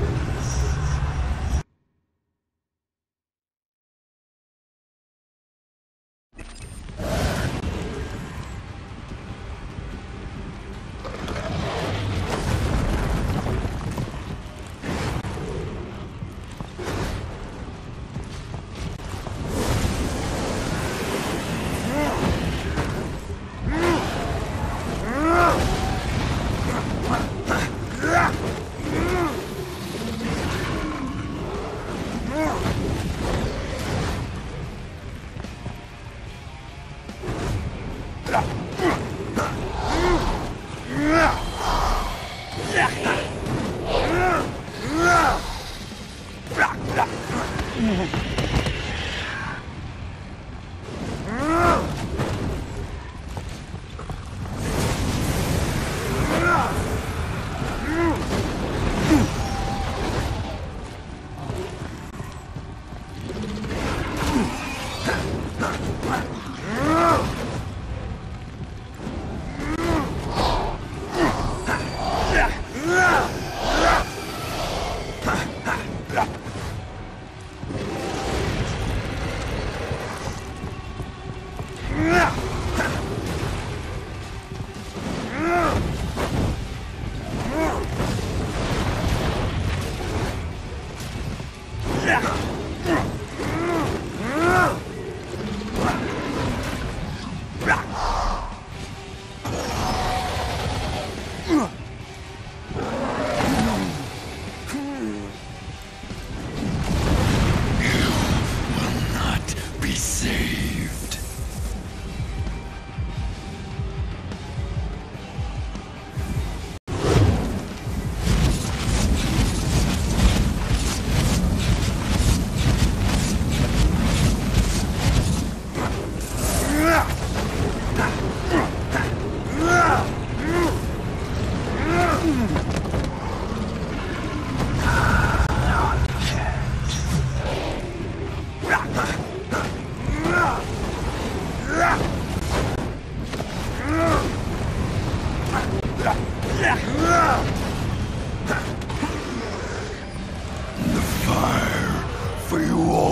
experience. Mm-hmm. Yeah. for you all.